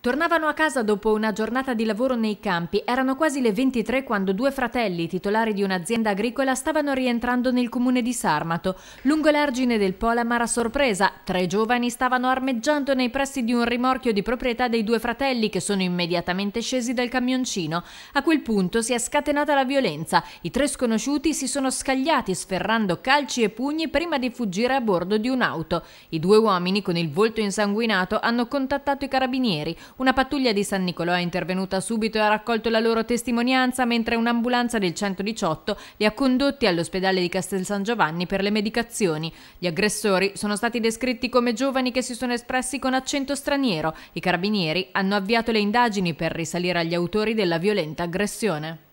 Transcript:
Tornavano a casa dopo una giornata di lavoro nei campi. Erano quasi le 23 quando due fratelli, titolari di un'azienda agricola, stavano rientrando nel comune di Sarmato. Lungo l'argine del Po la mara sorpresa. Tre giovani stavano armeggiando nei pressi di un rimorchio di proprietà dei due fratelli che sono immediatamente scesi dal camioncino. A quel punto si è scatenata la violenza. I tre sconosciuti si sono scagliati sferrando calci e pugni prima di fuggire a bordo di un'auto. I due uomini con il volto insanguinato hanno contattato i carabinieri. Una pattuglia di San Nicolò è intervenuta subito e ha raccolto la loro testimonianza, mentre un'ambulanza del 118 li ha condotti all'ospedale di Castel San Giovanni per le medicazioni. Gli aggressori sono stati descritti come giovani che si sono espressi con accento straniero. I carabinieri hanno avviato le indagini per risalire agli autori della violenta aggressione.